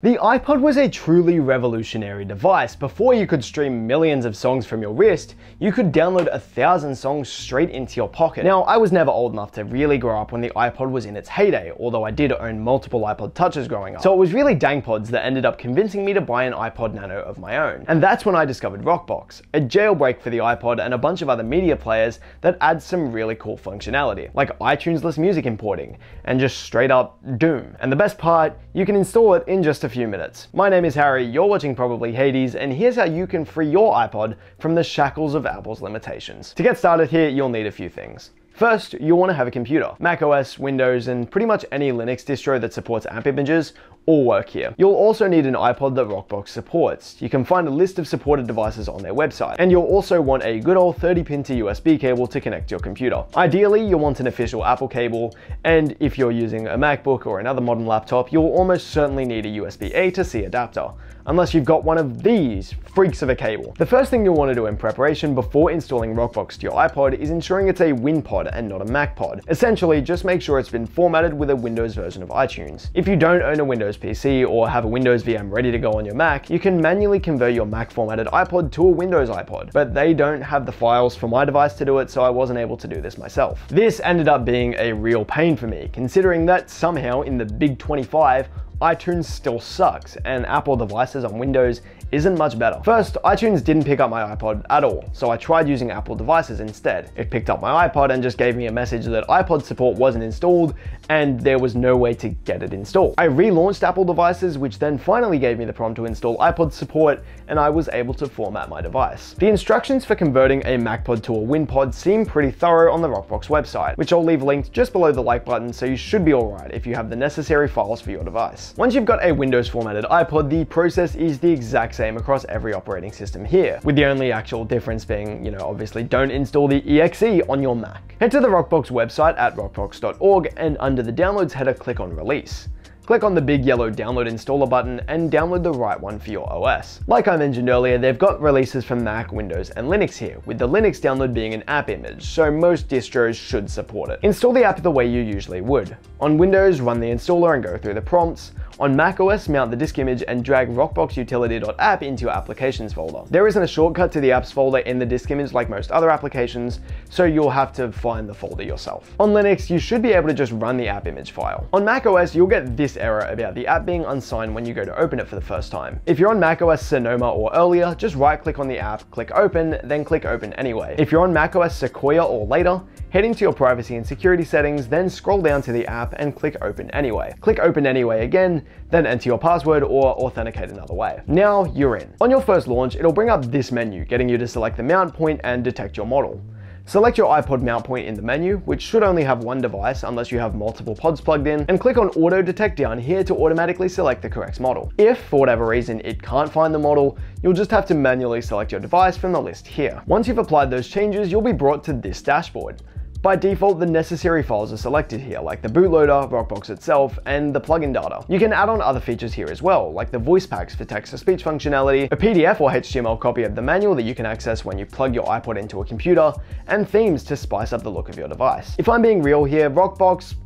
The iPod was a truly revolutionary device. Before you could stream millions of songs from your wrist, you could download a thousand songs straight into your pocket. Now, I was never old enough to really grow up when the iPod was in its heyday, although I did own multiple iPod Touches growing up. So it was really DankPods that ended up convincing me to buy an iPod Nano of my own. And that's when I discovered Rockbox, a jailbreak for the iPod and a bunch of other media players that adds some really cool functionality, like iTunes-less music importing, and just straight up Doom. And the best part, you can install it in just a few minutes. My name is Harry, you're watching Probably Hades, and here's how you can free your iPod from the shackles of Apple's limitations. To get started here, you'll need a few things. First, you'll want to have a computer. Mac OS, Windows, and pretty much any Linux distro that supports app images all work here. You'll also need an iPod that Rockbox supports. You can find a list of supported devices on their website. And you'll also want a good old 30 pin to USB cable to connect your computer. Ideally, you'll want an official Apple cable, and if you're using a MacBook or another modern laptop, you'll almost certainly need a USB-A to C adapter unless you've got one of these freaks of a cable. The first thing you'll want to do in preparation before installing Rockbox to your iPod is ensuring it's a WinPod and not a MacPod. Essentially, just make sure it's been formatted with a Windows version of iTunes. If you don't own a Windows PC or have a Windows VM ready to go on your Mac, you can manually convert your Mac formatted iPod to a Windows iPod, but they don't have the files for my device to do it, so I wasn't able to do this myself. This ended up being a real pain for me, considering that somehow in the Big 25, iTunes still sucks, and Apple devices on Windows isn't much better. First, iTunes didn't pick up my iPod at all, so I tried using Apple devices instead. It picked up my iPod and just gave me a message that iPod support wasn't installed and there was no way to get it installed. I relaunched Apple devices, which then finally gave me the prompt to install iPod support, and I was able to format my device. The instructions for converting a MacPod to a WinPod seem pretty thorough on the Rockbox website, which I'll leave linked just below the like button, so you should be alright if you have the necessary files for your device. Once you've got a Windows formatted iPod, the process is the exact same across every operating system here, with the only actual difference being, you know, obviously don't install the exe on your Mac. Head to the Rockbox website at rockbox.org and under the downloads header click on release. Click on the big yellow download installer button and download the right one for your OS. Like I mentioned earlier, they've got releases for Mac, Windows, and Linux here, with the Linux download being an app image, so most distros should support it. Install the app the way you usually would. On Windows, run the installer and go through the prompts. On macOS, mount the disk image and drag rockboxutility.app into your applications folder. There isn't a shortcut to the apps folder in the disk image like most other applications, so you'll have to find the folder yourself. On Linux, you should be able to just run the app image file. On macOS, you'll get this error about the app being unsigned when you go to open it for the first time. If you're on macOS Sonoma or earlier, just right click on the app, click open, then click open anyway. If you're on macOS Sequoia or later, head into your privacy and security settings, then scroll down to the app and click open anyway. Click open anyway again, then enter your password or authenticate another way. Now you're in. On your first launch, it'll bring up this menu, getting you to select the mount point and detect your model. Select your iPod mount point in the menu, which should only have one device unless you have multiple pods plugged in, and click on Auto Detect down here to automatically select the correct model. If, for whatever reason, it can't find the model, you'll just have to manually select your device from the list here. Once you've applied those changes, you'll be brought to this dashboard. By default, the necessary files are selected here, like the bootloader, Rockbox itself, and the plugin data. You can add on other features here as well, like the voice packs for text-to-speech functionality, a PDF or HTML copy of the manual that you can access when you plug your iPod into a computer, and themes to spice up the look of your device. If I'm being real here, Rockbox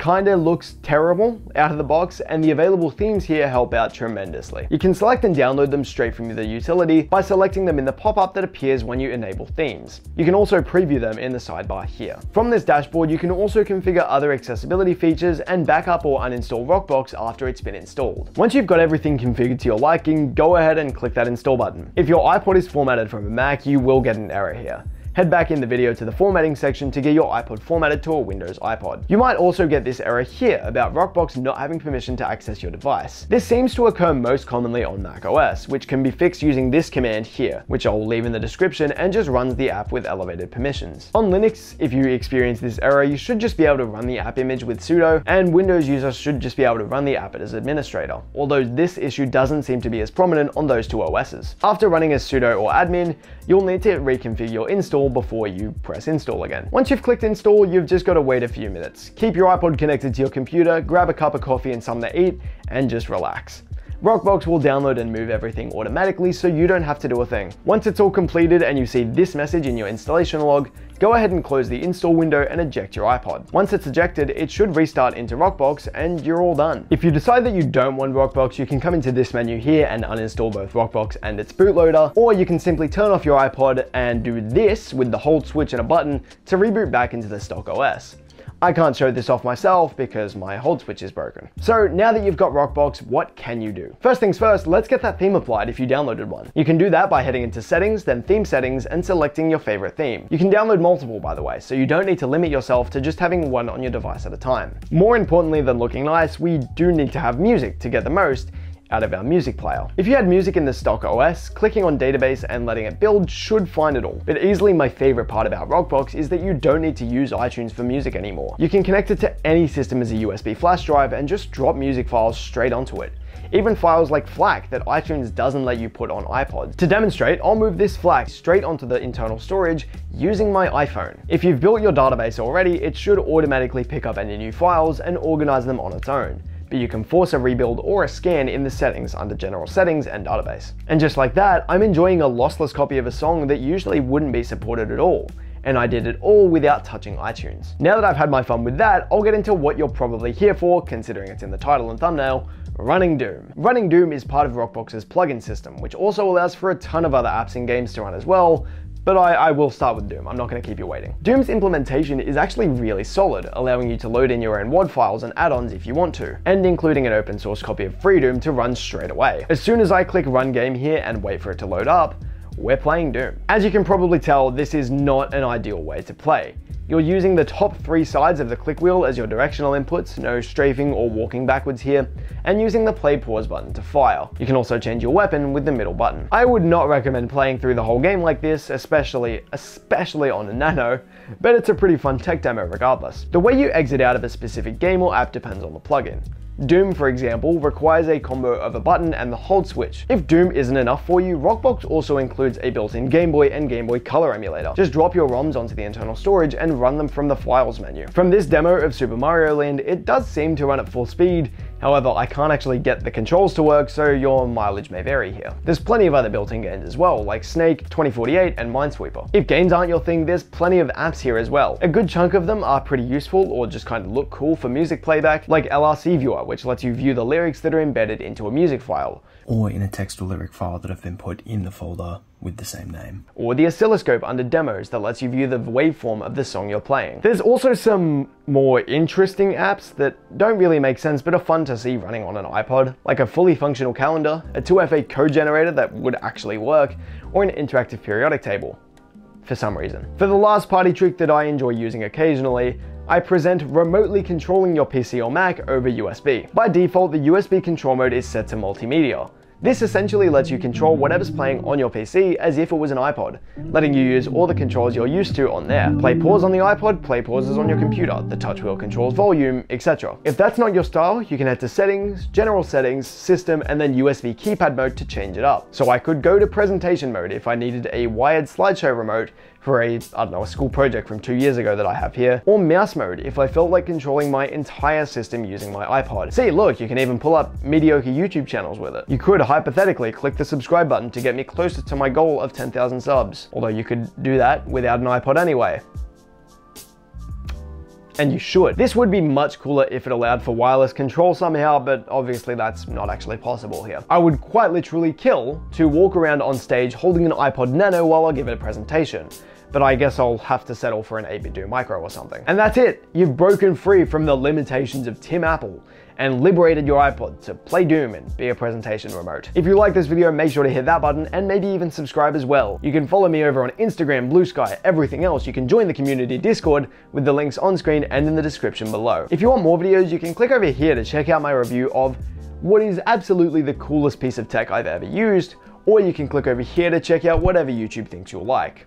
kinda looks terrible out of the box and the available themes here help out tremendously. You can select and download them straight from the utility by selecting them in the pop-up that appears when you enable themes. You can also preview them in the sidebar here. From this dashboard, you can also configure other accessibility features and backup or uninstall Rockbox after it's been installed. Once you've got everything configured to your liking, go ahead and click that install button. If your iPod is formatted from a Mac, you will get an error here head back in the video to the formatting section to get your iPod formatted to a Windows iPod. You might also get this error here about Rockbox not having permission to access your device. This seems to occur most commonly on macOS, which can be fixed using this command here, which I'll leave in the description and just runs the app with elevated permissions. On Linux, if you experience this error, you should just be able to run the app image with sudo, and Windows users should just be able to run the app as administrator, although this issue doesn't seem to be as prominent on those two OSs. After running as sudo or admin, you'll need to reconfigure your install before you press install again. Once you've clicked install, you've just got to wait a few minutes. Keep your iPod connected to your computer, grab a cup of coffee and something to eat, and just relax. Rockbox will download and move everything automatically so you don't have to do a thing. Once it's all completed and you see this message in your installation log, go ahead and close the install window and eject your iPod. Once it's ejected, it should restart into Rockbox and you're all done. If you decide that you don't want Rockbox, you can come into this menu here and uninstall both Rockbox and its bootloader, or you can simply turn off your iPod and do this with the hold switch and a button to reboot back into the stock OS. I can't show this off myself because my hold switch is broken. So now that you've got Rockbox, what can you do? First things first, let's get that theme applied if you downloaded one. You can do that by heading into settings, then theme settings, and selecting your favorite theme. You can download multiple by the way, so you don't need to limit yourself to just having one on your device at a time. More importantly than looking nice, we do need to have music to get the most, out of our music player. If you had music in the stock OS, clicking on database and letting it build should find it all. But easily my favorite part about Rockbox is that you don't need to use iTunes for music anymore. You can connect it to any system as a USB flash drive and just drop music files straight onto it even files like FLAC that iTunes doesn't let you put on iPods. To demonstrate, I'll move this FLAC straight onto the internal storage using my iPhone. If you've built your database already, it should automatically pick up any new files and organize them on its own but you can force a rebuild or a scan in the settings under general settings and database. And just like that, I'm enjoying a lossless copy of a song that usually wouldn't be supported at all and I did it all without touching iTunes. Now that I've had my fun with that, I'll get into what you're probably here for, considering it's in the title and thumbnail, Running Doom. Running Doom is part of Rockbox's plugin system, which also allows for a ton of other apps and games to run as well, but I, I, will start with Doom, I'm not going to keep you waiting. Doom's implementation is actually really solid, allowing you to load in your own WAD files and add-ons if you want to, and including an open source copy of FreeDoom to run straight away. As soon as I click Run Game here and wait for it to load up, we're playing Doom. As you can probably tell, this is not an ideal way to play. You're using the top three sides of the click wheel as your directional inputs, no strafing or walking backwards here, and using the play pause button to fire. You can also change your weapon with the middle button. I would not recommend playing through the whole game like this, especially, especially on a Nano, but it's a pretty fun tech demo regardless. The way you exit out of a specific game or app depends on the plugin. Doom, for example, requires a combo of a button and the hold switch. If Doom isn't enough for you, Rockbox also includes a built-in Game Boy and Game Boy Color emulator. Just drop your ROMs onto the internal storage and run them from the Files menu. From this demo of Super Mario Land, it does seem to run at full speed, However, I can't actually get the controls to work, so your mileage may vary here. There's plenty of other built-in games as well, like Snake, 2048, and Minesweeper. If games aren't your thing, there's plenty of apps here as well. A good chunk of them are pretty useful or just kind of look cool for music playback, like LRC Viewer, which lets you view the lyrics that are embedded into a music file, or in a text or lyric file that have been put in the folder with the same name. Or the oscilloscope under demos that lets you view the waveform of the song you're playing. There's also some more interesting apps that don't really make sense but are fun to see running on an iPod, like a fully functional calendar, a 2FA code generator that would actually work, or an interactive periodic table for some reason. For the last party trick that I enjoy using occasionally, I present remotely controlling your PC or Mac over USB. By default, the USB control mode is set to multimedia. This essentially lets you control whatever's playing on your PC as if it was an iPod, letting you use all the controls you're used to on there. Play pause on the iPod, play pauses on your computer, the touch wheel controls volume, etc. If that's not your style, you can head to settings, general settings, system, and then USB keypad mode to change it up. So I could go to presentation mode if I needed a wired slideshow remote for a, I don't know, a school project from two years ago that I have here, or mouse mode if I felt like controlling my entire system using my iPod. See, look, you can even pull up mediocre YouTube channels with it. You could hypothetically click the subscribe button to get me closer to my goal of 10,000 subs, although you could do that without an iPod anyway and you should. This would be much cooler if it allowed for wireless control somehow, but obviously that's not actually possible here. I would quite literally kill to walk around on stage holding an iPod Nano while I give it a presentation but I guess I'll have to settle for an 8-bit Micro or something. And that's it! You've broken free from the limitations of Tim Apple and liberated your iPod to play Doom and be a presentation remote. If you like this video, make sure to hit that button and maybe even subscribe as well. You can follow me over on Instagram, Bluesky, everything else. You can join the community Discord with the links on screen and in the description below. If you want more videos, you can click over here to check out my review of what is absolutely the coolest piece of tech I've ever used, or you can click over here to check out whatever YouTube thinks you'll like.